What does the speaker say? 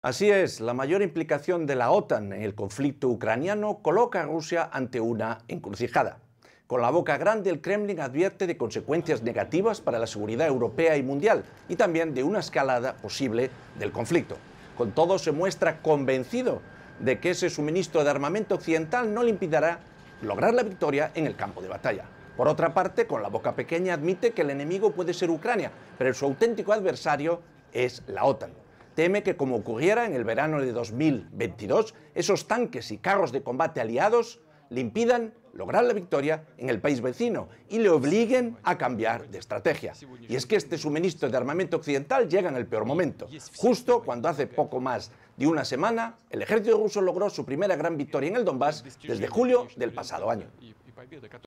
Así es, la mayor implicación de la OTAN en el conflicto ucraniano coloca a Rusia ante una encrucijada. Con la boca grande, el Kremlin advierte de consecuencias negativas para la seguridad europea y mundial y también de una escalada posible del conflicto. Con todo, se muestra convencido de que ese suministro de armamento occidental no le impedirá lograr la victoria en el campo de batalla. Por otra parte, con la boca pequeña admite que el enemigo puede ser Ucrania, pero su auténtico adversario es la OTAN teme que, como ocurriera en el verano de 2022, esos tanques y carros de combate aliados le impidan lograr la victoria en el país vecino y le obliguen a cambiar de estrategia. Y es que este suministro de armamento occidental llega en el peor momento, justo cuando hace poco más de una semana el ejército ruso logró su primera gran victoria en el Donbass desde julio del pasado año.